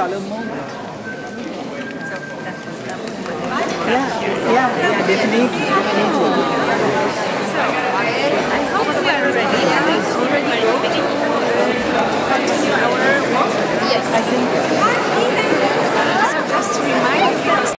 Salomon. Yeah, yeah, yeah, definitely.